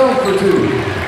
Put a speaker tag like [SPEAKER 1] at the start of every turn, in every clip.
[SPEAKER 1] For two.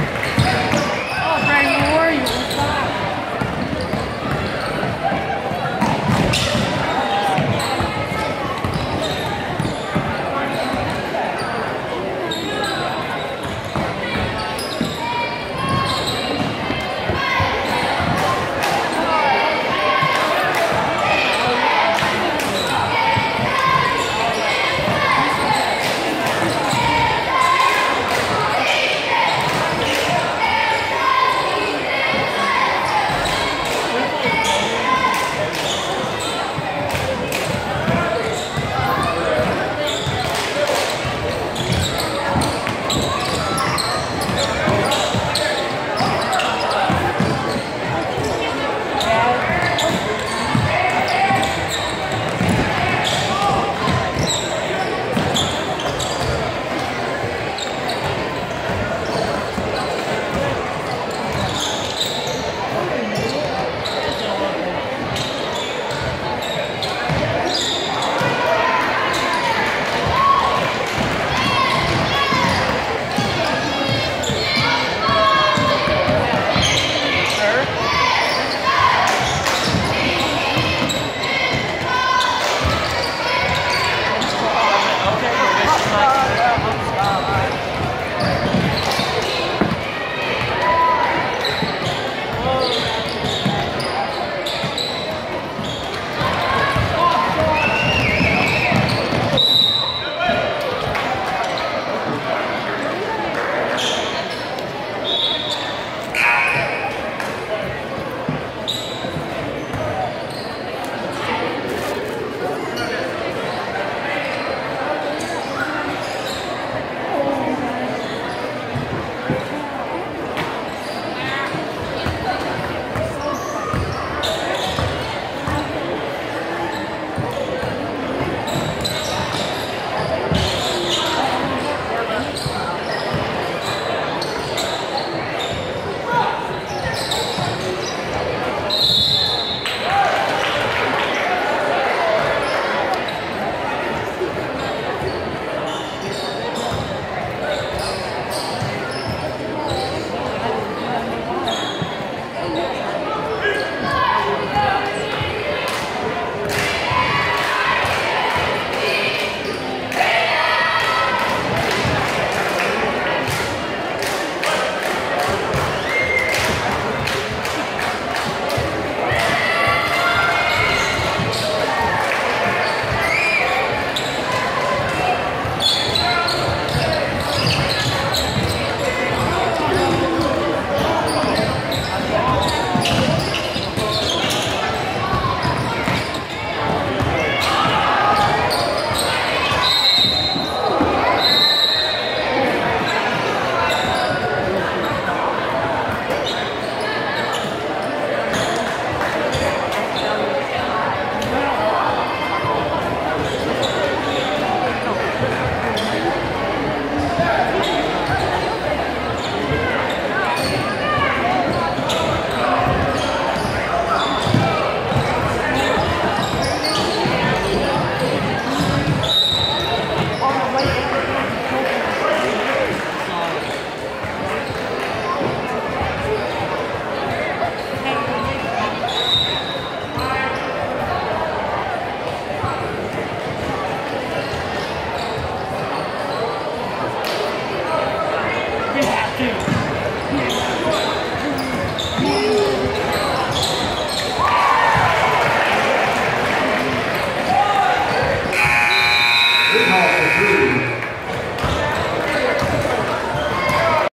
[SPEAKER 1] two.